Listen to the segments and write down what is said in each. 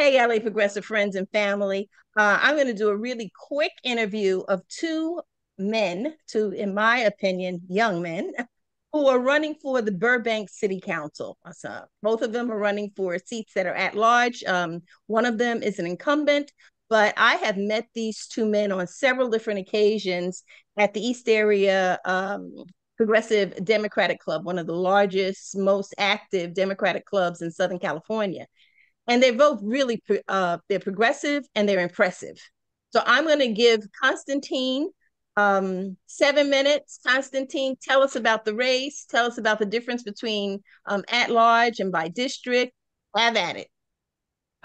Hey, LA Progressive friends and family. Uh, I'm going to do a really quick interview of two men, two, in my opinion, young men, who are running for the Burbank City Council. So both of them are running for seats that are at large. Um, one of them is an incumbent, but I have met these two men on several different occasions at the East Area um, Progressive Democratic Club, one of the largest, most active Democratic clubs in Southern California. And they're both really, uh, they're progressive and they're impressive. So I'm going to give Konstantine um, seven minutes. Konstantine, tell us about the race. Tell us about the difference between um, at large and by district. Have at it.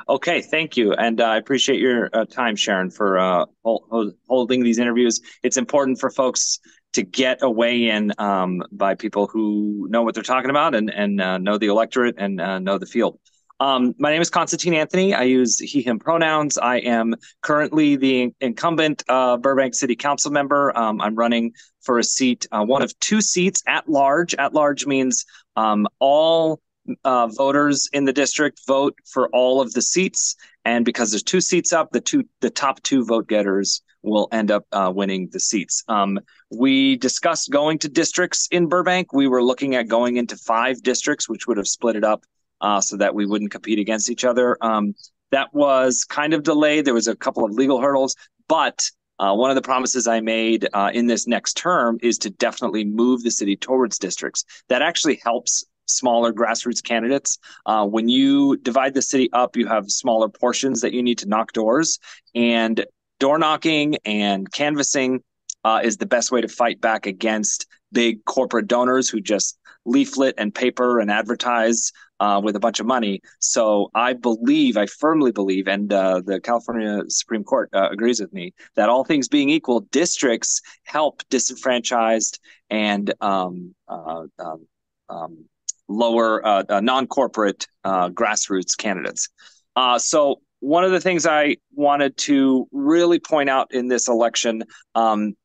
Okay, thank you, and uh, I appreciate your uh, time, Sharon, for uh, hold, holding these interviews. It's important for folks to get a weigh in um, by people who know what they're talking about and and uh, know the electorate and uh, know the field. Um, my name is Konstantine Anthony. I use he, him pronouns. I am currently the incumbent uh, Burbank City Council member. Um, I'm running for a seat, uh, one of two seats at large. At large means um, all uh, voters in the district vote for all of the seats, and because there's two seats up, the two the top two vote getters will end up uh, winning the seats. Um, we discussed going to districts in Burbank. We were looking at going into five districts, which would have split it up uh, so that we wouldn't compete against each other. Um, that was kind of delayed. There was a couple of legal hurdles, but uh, one of the promises I made uh, in this next term is to definitely move the city towards districts. That actually helps smaller grassroots candidates. Uh, when you divide the city up, you have smaller portions that you need to knock doors, and door knocking and canvassing uh, is the best way to fight back against big corporate donors who just leaflet and paper and advertise uh, with a bunch of money. So I believe, I firmly believe, and uh, the California Supreme Court uh, agrees with me that all things being equal, districts help disenfranchised and um, uh, um, um, lower uh, uh, non-corporate grassroots candidates. so one of the things I wanted to really point out in this election um,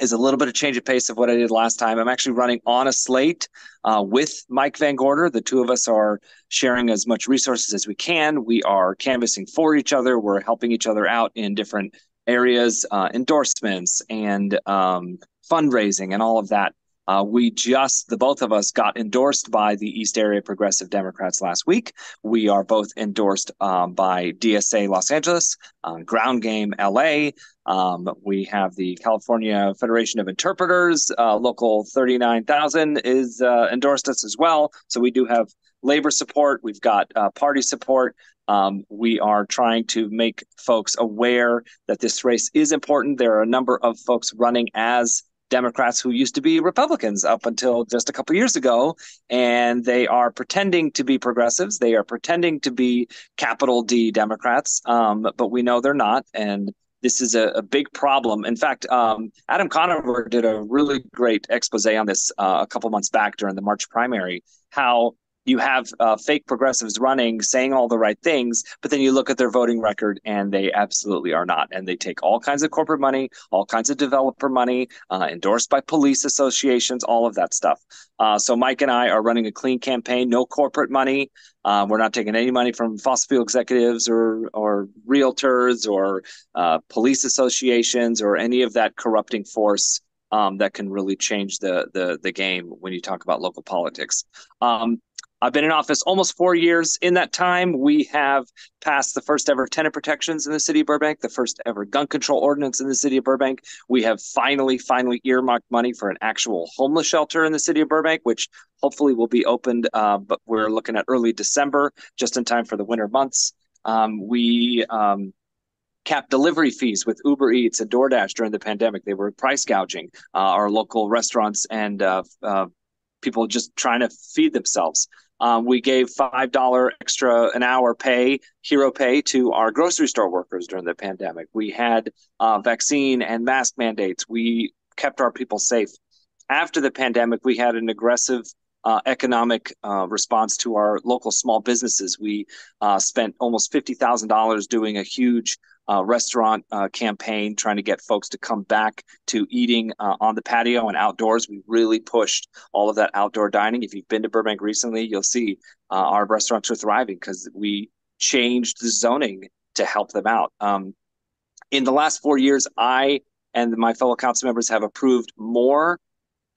is a little bit of change of pace of what I did last time. I'm actually running on a slate uh, with Mike Van Gorder. The two of us are sharing as much resources as we can. We are canvassing for each other. We're helping each other out in different areas, uh, endorsements and um, fundraising and all of that. Uh, we just, the both of us, got endorsed by the East Area Progressive Democrats last week. We are both endorsed um, by DSA Los Angeles, uh, Ground Game LA. Um, we have the California Federation of Interpreters, uh, Local 39,000 is uh, endorsed us as well. So we do have labor support, we've got uh, party support. Um, we are trying to make folks aware that this race is important. There are a number of folks running as Democrats who used to be Republicans up until just a couple years ago, and they are pretending to be progressives. They are pretending to be capital D Democrats, um, but we know they're not. And this is a, a big problem. In fact, um, Adam Conover did a really great expose on this uh, a couple months back during the March primary. How you have uh, fake progressives running, saying all the right things, but then you look at their voting record and they absolutely are not. And they take all kinds of corporate money, all kinds of developer money, uh, endorsed by police associations, all of that stuff. Uh, so Mike and I are running a clean campaign, no corporate money. Uh, we're not taking any money from fossil fuel executives or or realtors or uh, police associations or any of that corrupting force. Um, that can really change the the the game when you talk about local politics. Um, I've been in office almost four years. In that time, we have passed the first ever tenant protections in the city of Burbank, the first ever gun control ordinance in the city of Burbank. We have finally, finally earmarked money for an actual homeless shelter in the city of Burbank, which hopefully will be opened, uh, but we're looking at early December, just in time for the winter months. Um, we um, capped delivery fees with Uber Eats and DoorDash during the pandemic. They were price gouging uh, our local restaurants and uh, uh people just trying to feed themselves. Um, we gave five dollar extra an hour pay, hero pay, to our grocery store workers during the pandemic. We had uh, vaccine and mask mandates. We kept our people safe. After the pandemic, we had an aggressive uh, economic uh, response to our local small businesses. We uh, spent almost fifty thousand dollars doing a huge uh, restaurant uh, campaign, trying to get folks to come back to eating uh, on the patio and outdoors. We really pushed all of that outdoor dining. If you've been to Burbank recently, you'll see uh, our restaurants are thriving because we changed the zoning to help them out. Um, in the last four years, I and my fellow council members have approved more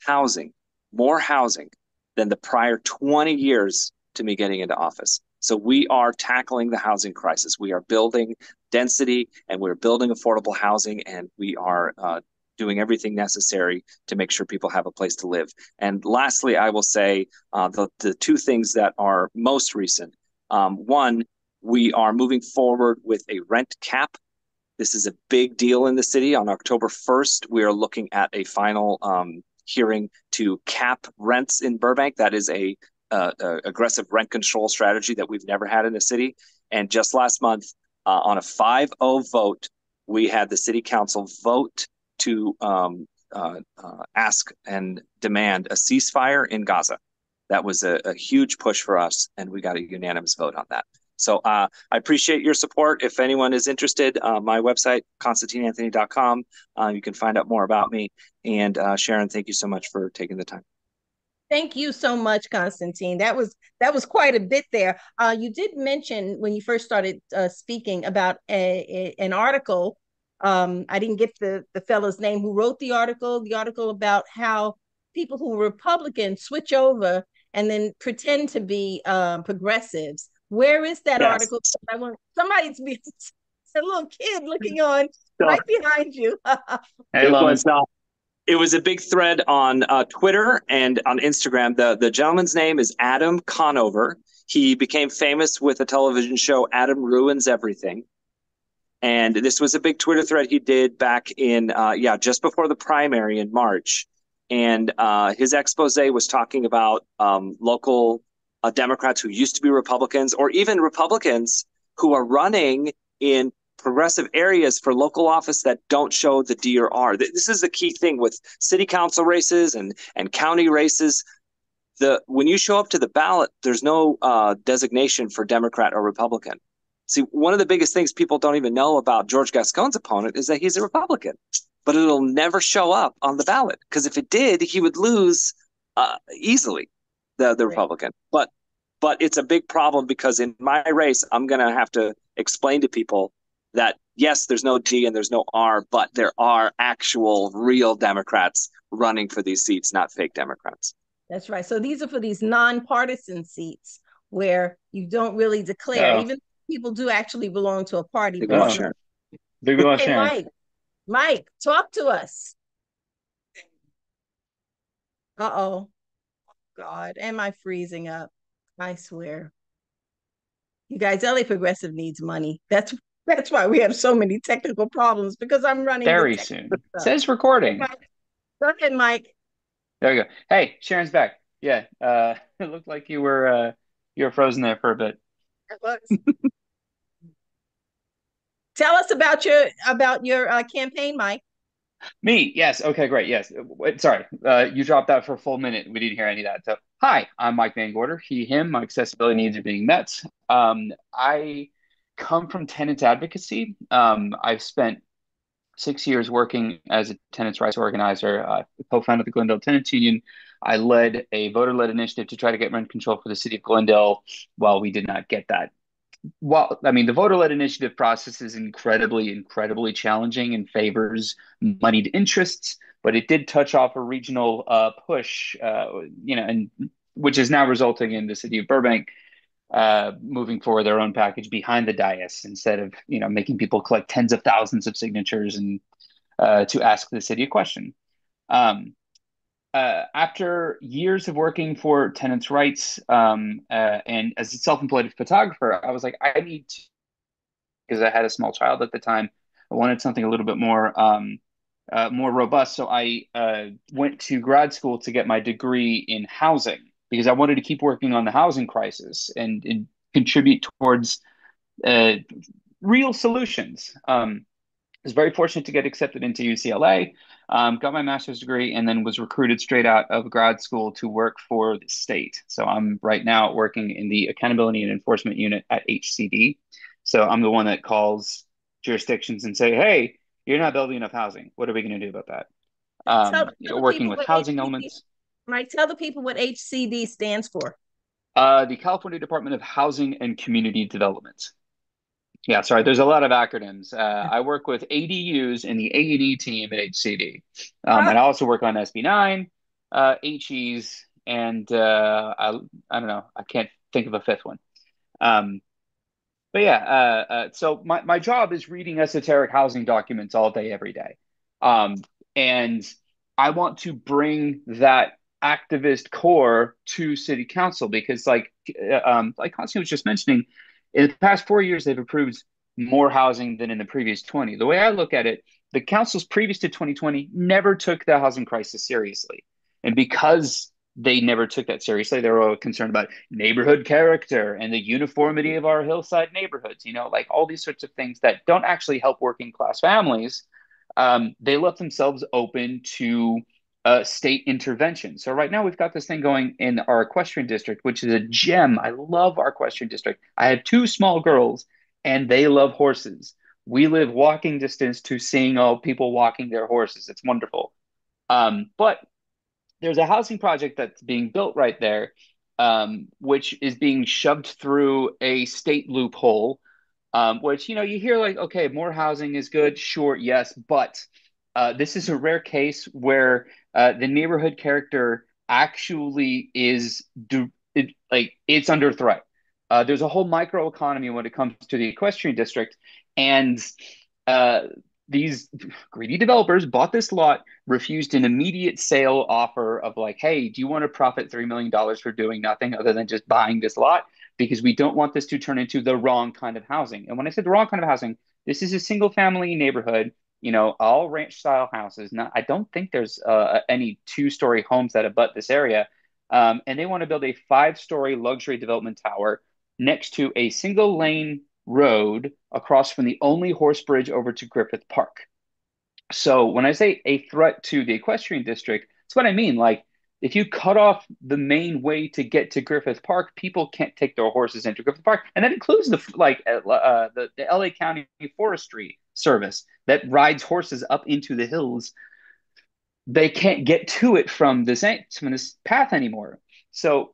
housing, more housing than the prior 20 years to me getting into office. So we are tackling the housing crisis. We are building density and we're building affordable housing and we are uh, doing everything necessary to make sure people have a place to live. And lastly, I will say uh, the, the two things that are most recent. Um, one, we are moving forward with a rent cap this is a big deal in the city. On October 1st, we are looking at a final um, hearing to cap rents in Burbank. That is a, uh, a, aggressive rent control strategy that we've never had in the city. And just last month, uh, on a 5-0 vote, we had the city council vote to um, uh, uh, ask and demand a ceasefire in Gaza. That was a, a huge push for us, and we got a unanimous vote on that. So uh, I appreciate your support. If anyone is interested, uh, my website, konstantineanthony.com, uh, you can find out more about me. And uh, Sharon, thank you so much for taking the time. Thank you so much, Konstantine. That was that was quite a bit there. Uh, you did mention when you first started uh, speaking about a, a, an article. Um, I didn't get the the fellow's name who wrote the article. The article about how people who are Republicans switch over and then pretend to be um, progressives where is that yes. article? I want somebody to be a little kid looking on so, right behind you. hey, it was it was a big thread on uh, Twitter and on Instagram. The the gentleman's name is Adam Conover. He became famous with a television show Adam Ruins Everything. And this was a big Twitter thread he did back in, uh, yeah, just before the primary in March. And uh, his expose was talking about um, local uh, Democrats who used to be Republicans, or even Republicans who are running in progressive areas for local office that don't show the D or R. This is the key thing with city council races and and county races. The when you show up to the ballot, there's no uh, designation for Democrat or Republican. See, one of the biggest things people don't even know about George Gascon's opponent is that he's a Republican, but it'll never show up on the ballot because if it did, he would lose uh, easily the the right. Republican. But but it's a big problem because in my race, I'm going to have to explain to people that yes, there's no D and there's no R, but there are actual real Democrats running for these seats, not fake Democrats. That's right. So these are for these nonpartisan seats where you don't really declare, even people do actually belong to a party. Big on Sharon. Big on hey, Mike, Mike, talk to us. Uh oh. God, am I freezing up? I swear. You guys, LA Progressive needs money. That's that's why we have so many technical problems because I'm running very soon. Stuff. Says recording. Go ahead, Mike. There we go. Hey, Sharon's back. Yeah, uh, it looked like you were uh, you were frozen there for a bit. It was. Tell us about your about your uh, campaign, Mike. Me, yes. Okay, great. Yes. Sorry, uh, you dropped that for a full minute. We didn't hear any of that. So, hi, I'm Mike Van Gorder. He, him. My accessibility needs are being met. Um, I come from tenants advocacy. Um, I've spent six years working as a tenants' rights organizer, uh, co-founded the Glendale Tenants Union. I led a voter-led initiative to try to get rent control for the city of Glendale. While we did not get that, well, I mean, the voter-led initiative process is incredibly, incredibly challenging and favors moneyed interests, but it did touch off a regional uh, push, uh, you know, and which is now resulting in the city of Burbank uh, moving forward their own package behind the dais instead of you know making people collect tens of thousands of signatures and uh, to ask the city a question. Um, uh, after years of working for tenants' rights um, uh, and as a self-employed photographer, I was like, I need to, because I had a small child at the time. I wanted something a little bit more um, uh, more robust. So I went to grad school to get my degree in housing because I wanted to keep working on the housing crisis and, and contribute towards uh, real solutions. Um, I was very fortunate to get accepted into UCLA um, got my master's degree, and then was recruited straight out of grad school to work for the state. So I'm right now working in the Accountability and Enforcement Unit at HCD. So I'm the one that calls jurisdictions and say, "Hey, you're not building enough housing. What are we going to do about that?" Um, tell, tell working with housing HCD, elements. Right. Tell the people what HCD stands for. Uh, the California Department of Housing and Community Development. Yeah, sorry. There's a lot of acronyms. Uh, I work with ADUs in the A and E team at HCD, um, and I also work on SB9, uh, HEs, and uh, I I don't know. I can't think of a fifth one. Um, but yeah, uh, uh, so my my job is reading esoteric housing documents all day, every day, um, and I want to bring that activist core to city council because, like, uh, um, like Konstantine was just mentioning in the past four years, they've approved more housing than in the previous 20. The way I look at it, the councils previous to 2020 never took the housing crisis seriously. And because they never took that seriously, they were all concerned about neighborhood character and the uniformity of our hillside neighborhoods, you know, like all these sorts of things that don't actually help working class families. Um, they left themselves open to uh, state intervention. So right now we've got this thing going in our equestrian district, which is a gem. I love our equestrian district. I have two small girls, and they love horses. We live walking distance to seeing all people walking their horses. It's wonderful. Um, but there's a housing project that's being built right there, um, which is being shoved through a state loophole. Um, which you know you hear like, okay, more housing is good, sure, yes, but uh, this is a rare case where uh, the neighborhood character actually is do, it, like it's under threat. Uh, there's a whole microeconomy when it comes to the equestrian district, and uh, these greedy developers bought this lot, refused an immediate sale offer of like, hey, do you want to profit three million dollars for doing nothing other than just buying this lot? Because we don't want this to turn into the wrong kind of housing. And when I said the wrong kind of housing, this is a single family neighborhood you know, all ranch style houses. Not, I don't think there's uh, any two story homes that abut this area. Um, and they want to build a five story luxury development tower next to a single lane road across from the only horse bridge over to Griffith Park. So when I say a threat to the equestrian district, that's what I mean. Like if you cut off the main way to get to Griffith Park, people can't take their horses into Griffith Park, and that includes the like uh, uh the, the LA County Forestry service that rides horses up into the hills, they can't get to it from this from this path anymore. So,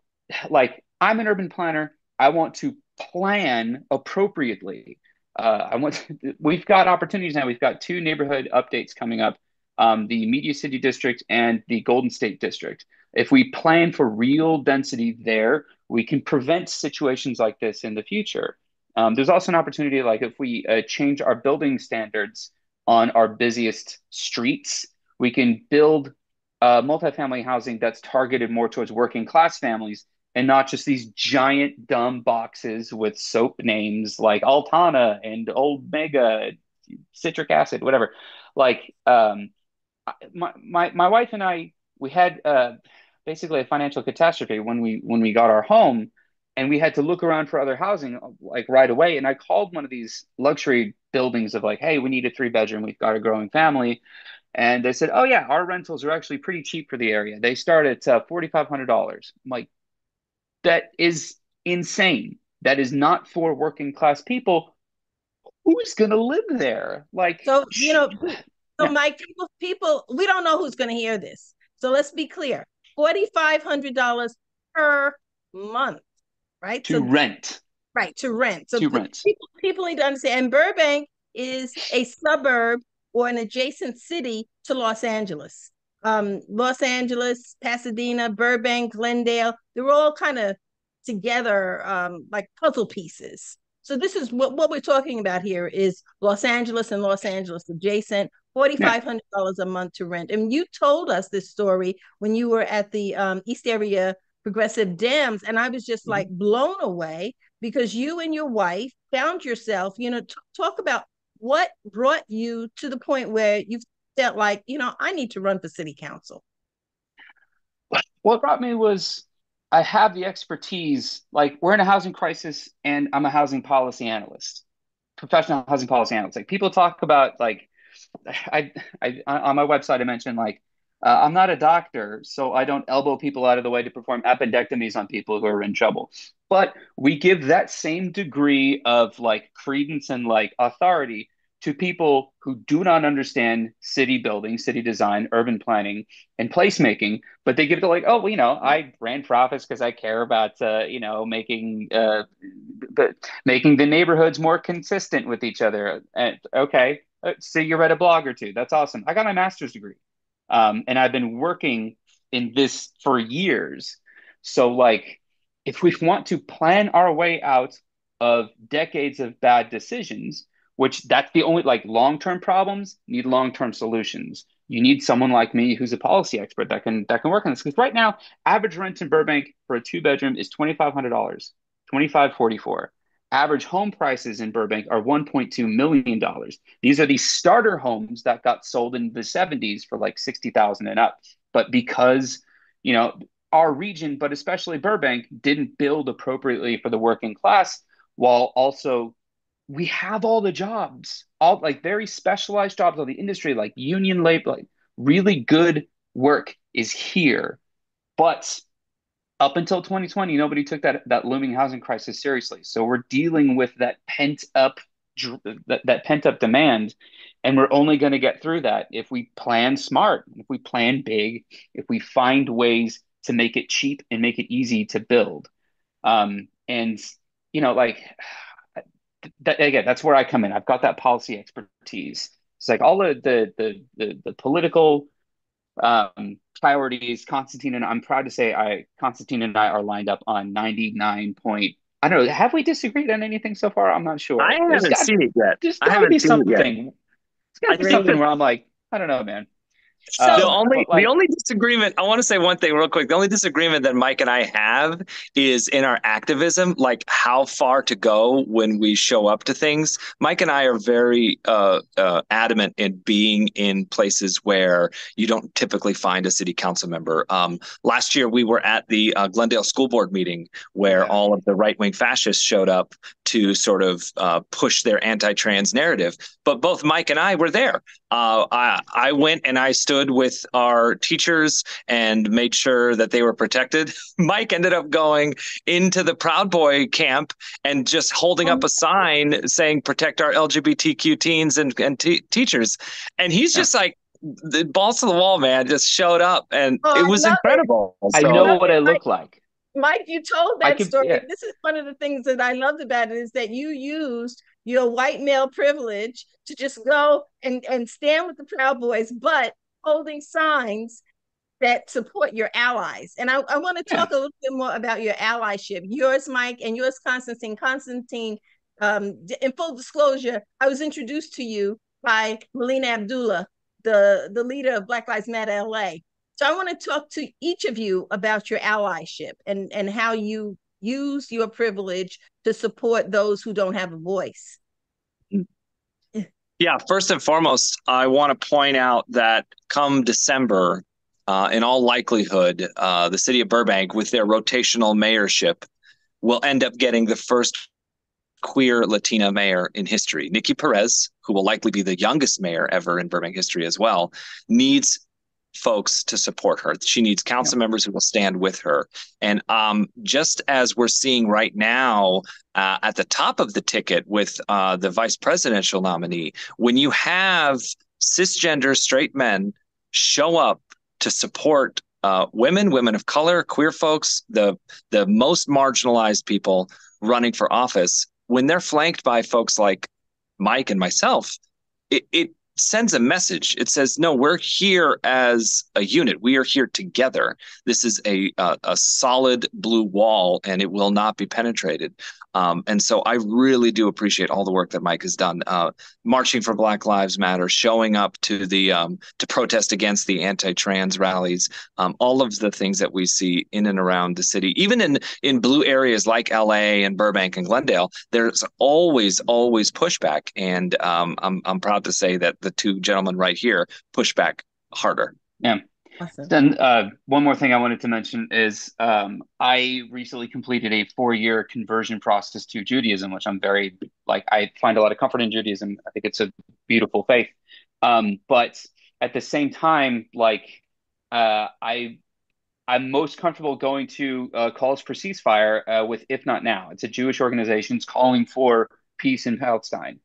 like, I'm an urban planner. I want to plan appropriately. Uh, I want. To, we've got opportunities now. We've got two neighborhood updates coming up: um, the Media City District and the Golden State District. If we plan for real density there, we can prevent situations like this in the future. Um, there's also an opportunity, like if we uh, change our building standards on our busiest streets, we can build uh, multifamily housing that's targeted more towards working class families and not just these giant dumb boxes with soap names like Altana and Old Mega, citric acid, whatever. Like um, my, my my wife and I, we had uh, basically a financial catastrophe when we when we got our home and we had to look around for other housing like right away and i called one of these luxury buildings of like hey we need a three bedroom we've got a growing family and they said oh yeah our rentals are actually pretty cheap for the area. They start at uh, $4500 i'm like that is insane. That is not for working class people. Who's going to live there? Like so you know so yeah. mike people people we don't know who's going to hear this. So let's be clear. $4500 per month right? To so, rent. Right, to rent. So to rent. People, people need to understand and Burbank is a suburb or an adjacent city to Los Angeles. Um, Los Angeles, Pasadena, Burbank, Glendale, they're all kind of together um, like puzzle pieces. So this is what, what we're talking about here is Los Angeles and Los Angeles adjacent, $4,500 yeah. a month to rent. And you told us this story when you were at the um, East Area progressive Dems. And I was just mm-hmm. like blown away because you and your wife found yourself, you know, t- talk about what brought you to the point where you felt like, you know, I need to run for city council. What brought me was I have the expertise. Like we're in a housing crisis, and I'm a housing policy analyst, professional housing policy analyst. Like people talk about like I, I on my website I mentioned like uh, I'm not a doctor, so I don't elbow people out of the way to perform appendectomies on people who are in trouble. But we give that same degree of like credence and like authority to people who do not understand city building, city design, urban planning, and placemaking, but they give it like, oh, well, you know, I ran for office because I care about, uh, you know, making uh, the making the neighborhoods more consistent with each other. And okay, uh, so you read a blog or two. That's awesome. I got my master's degree, um, and I've been working in this for years. So, like, if we want to plan our way out of decades of bad decisions which that's the only like long-term problems need long-term solutions. You need someone like me who's a policy expert that can that can work on this. Because right now average rent in burbank for a two bedroom is $2500 2544 average home prices in burbank are $1.2 million these are the starter homes that got sold in the 70s for like 60000 and up but because you know our region but especially burbank didn't build appropriately for the working class while also we have all the jobs, all like very specialized jobs of the industry, like union labor, like really good work is here. But up until 2020, nobody took that that looming housing crisis seriously. So we're dealing with that pent up that, that pent up demand, and we're only going to get through that if we plan smart, if we plan big, if we find ways to make it cheap and make it easy to build. Um, and you know, like that, again, that's where I come in. I've got that policy expertise. It's like all of the the the, the political um, priorities. Konstantine and I'm proud to say, I Konstantine and I are lined up on 99 point. I don't know. Have we disagreed on anything so far? I'm not sure. I haven't got, seen it yet. There's got to be something. It's got to be something where I'm like, I don't know, man. So the only like, the only disagreement I want to say one thing real quick. The only disagreement that Mike and I have is in our activism, like how far to go when we show up to things. Mike and I are very uh, uh, adamant in being in places where you don't typically find a city council member. Um, last year we were at the uh, Glendale School Board meeting where yeah. all of the right wing fascists showed up to sort of uh, push their anti-trans narrative. But both Mike and I were there. Uh, I, I went and I stood with our teachers and made sure that they were protected. Mike ended up going into the Proud Boy camp and just holding up a sign saying "Protect our LGBTQ teens and, and t- teachers," and he's just like the balls to the wall, man. Just showed up, and oh, it was incredible. It. So, I know what I look like. Mike, you told that story. Yeah. This is one of the things that I loved about it is that you used your white male privilege to just go and, and stand with the Proud Boys, but holding signs that support your allies. And I, I want to talk yeah. a little bit more about your allyship, yours, Mike, and yours, Konstantine. Konstantine, um, in full disclosure, I was introduced to you by Melina Abdullah, the, the leader of Black Lives Matter LA. So I want to talk to each of you about your allyship and, and how you use your privilege to support those who don't have a voice. Yeah, first and foremost, I want to point out that come December, uh, in all likelihood, uh, the city of Burbank, with their rotational mayorship, will end up getting the first queer Latina mayor in history. Nikki Perez, who will likely be the youngest mayor ever in Burbank history as well, needs folks to support her. She needs council yeah. members who will stand with her. And um, just as we're seeing right now uh, at the top of the ticket with uh, the vice presidential nominee, when you have cisgender straight men show up to support uh, women, women of color, queer folks, the the most marginalized people running for office, when they're flanked by folks like Mike and myself, it, it sends a message. It says, no, we're here as a unit. We are here together. This is a, a, a solid blue wall and it will not be penetrated. Um, and so I really do appreciate all the work that Mike has done, uh, marching for Black Lives Matter, showing up to the um, to protest against the anti-trans rallies, um, all of the things that we see in and around the city, even in in blue areas like LA and Burbank and Glendale. There's always always pushback, and um, I'm I'm proud to say that the two gentlemen right here push back harder. Yeah. Awesome. Then uh, one more thing I wanted to mention is um, I recently completed a four-year conversion process to Judaism, which I'm very like. I find a lot of comfort in Judaism. I think it's a beautiful faith. Um, but at the same time, like uh, I, I'm most comfortable going to uh, calls for ceasefire uh, with If Not Now. It's a Jewish organization calling for peace in Palestine.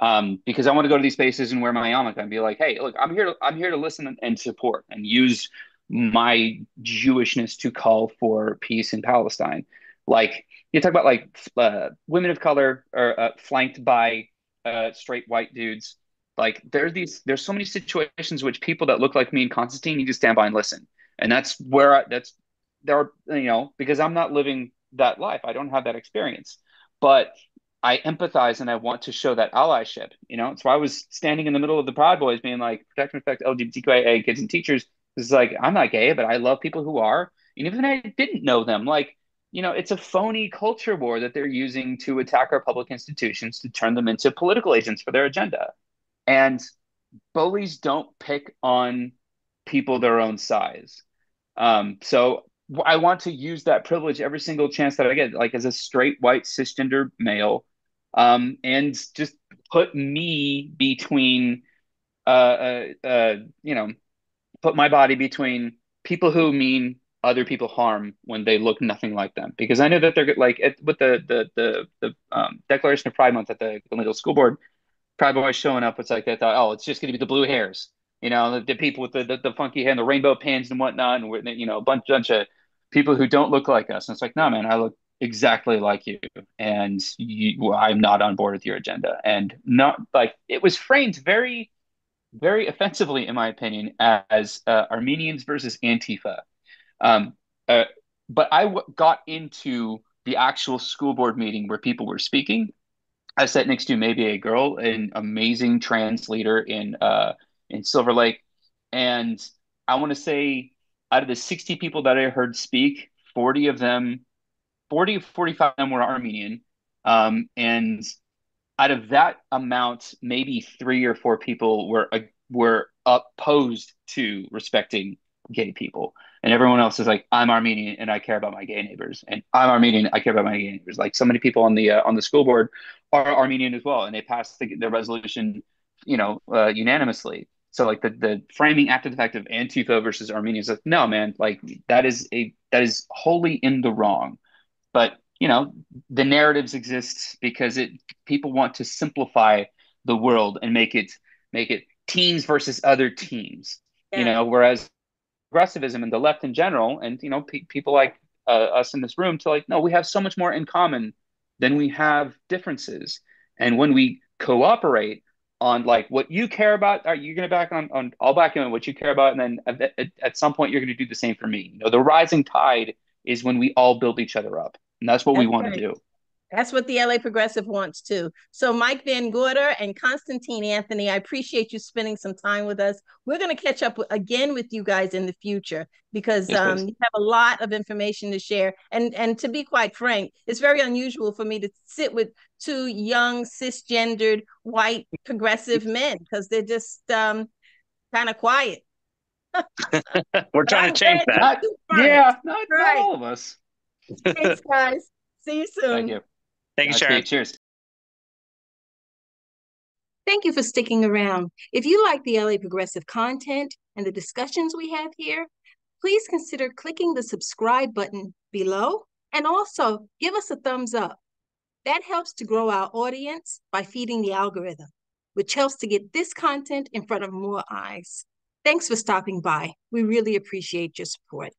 Um, because I want to go to these spaces and wear my yarmulke and be like, hey, look, I'm here. To, I'm here to listen and support and use my Jewishness to call for peace in Palestine. Like you talk about like uh, women of color are uh, flanked by uh, straight white dudes. Like there's these there's so many situations which people that look like me and Konstantine need to stand by and listen. And that's where I, that's there are you know because I'm not living that life. I don't have that experience. But I empathize and I want to show that allyship. You know, so I was standing in the middle of the Proud Boys, being like, protect and respect LGBTQIA kids and teachers. It's like I'm not gay, but I love people who are, and even I didn't know them, like you know, it's a phony culture war that they're using to attack our public institutions to turn them into political agents for their agenda. And bullies don't pick on people their own size. Um, so I want to use that privilege every single chance that I get, like as a straight white cisgender male, um, and just put me between, uh, uh, uh, you know, put my body between people who mean other people harm when they look nothing like them. Because I know that they're like it, with the the the the um, Declaration of Pride Month at the Middle School Board, Pride Boys showing up. It's like they thought, oh, it's just going to be the blue hairs, you know, the, the people with the, the, the funky hair and the rainbow pins and whatnot, and you know, a bunch bunch of people who don't look like us. And it's like, no, man, I look exactly like you, and you, I'm not on board with your agenda. And not like it was framed very, very offensively, in my opinion, as uh, Armenians versus Antifa. Um, uh, but I w- got into the actual school board meeting where people were speaking. I sat next to maybe a girl, an amazing trans leader in uh, in Silver Lake, and I want to say out of the 60 people that I heard speak, 40 of them, 40, 45 of them were Armenian. Um, and out of that amount, maybe three or four people were uh, were opposed to respecting gay people. And everyone else is like i'm armenian and i care about my gay neighbors. And i'm armenian i care about my gay neighbors. Like so many people on the uh, on the school board are armenian as well and they passed the, the resolution you know uh, unanimously. So like the the framing after the fact of antifa versus armenians like no man like that is a that is wholly in the wrong but you know the narratives exist because it people want to simplify the world and make it make it teams versus other teams yeah. you know whereas progressivism and the left in general, and you know, pe- people like uh, us in this room, to like, no, we have so much more in common than we have differences. And when we cooperate on like what you care about, are you going to back on, on? I'll back you on what you care about, and then at, at, at some point you're going to do the same for me. You know, the rising tide is when we all build each other up, and that's what that's we want right. to do. That's what the LA Progressive wants too. So, Mike Van Gorder and Konstantine Anthony, I appreciate you spending some time with us. We're going to catch up again with you guys in the future because um, you have a lot of information to share. And and to be quite frank, it's very unusual for me to sit with two young cisgendered white progressive men because they're just um, kind of quiet. We're trying to change that. Not, yeah, not, right. all of us. Thanks, guys. See you soon. Thank you. Thank you, Sharon. Cheers. Thank you for sticking around. If you like the LA Progressive content and the discussions we have here, please consider clicking the subscribe button below and also give us a thumbs up. That helps to grow our audience by feeding the algorithm, which helps to get this content in front of more eyes. Thanks for stopping by. We really appreciate your support.